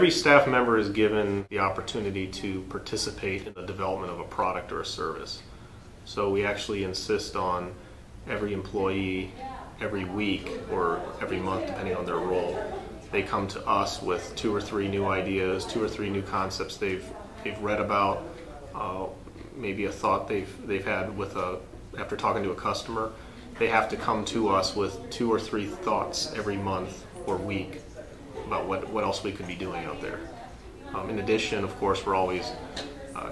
every staff member is given the opportunity to participate in the development of a product or a service. So we actually insist on every employee every week or every month, depending on their role. They come to us with two or three new ideas, two or three new concepts they've they've read about, uh, maybe a thought they've they've had with a after talking to a customer. They have to come to us with two or three thoughts every month or week about what, what else we could be doing out there. Um, in addition, of course, we're always uh,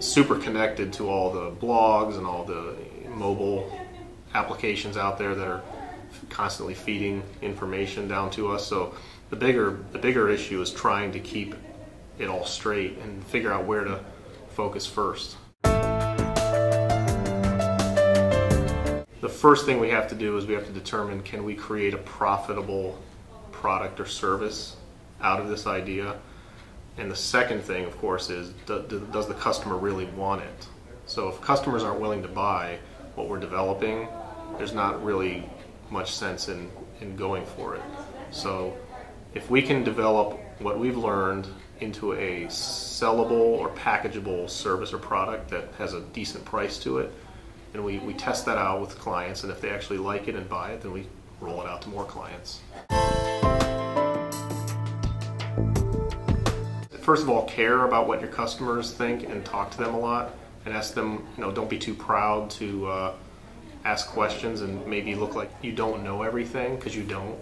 super connected to all the blogs and all the mobile applications out there that are constantly feeding information down to us. So the bigger the bigger issue is trying to keep it all straight and figure out where to focus first. The first thing we have to do is we have to determine can we create a profitable product or service out of this idea. And the second thing, of course, is does the customer really want it? So if customers aren't willing to buy what we're developing, there's not really much sense in, in going for it. So if we can develop what we've learned into a sellable or packageable service or product that has a decent price to it, and we, we test that out with clients, and if they actually like it and buy it, then we roll it out to more clients. First of all, care about what your customers think and talk to them a lot, and ask them, you know, don't be too proud to uh, ask questions and maybe look like you don't know everything because you don't.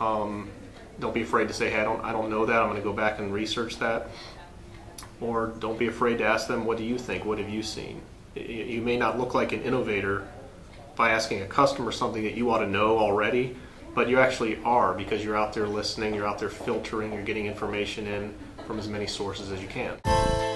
Um, don't be afraid to say, hey, I don't, I don't know that. I'm going to go back and research that. Or don't be afraid to ask them, what do you think? What have you seen? You may not look like an innovator by asking a customer something that you ought to know already, but you actually are because you're out there listening, you're out there filtering, you're getting information in from as many sources as you can.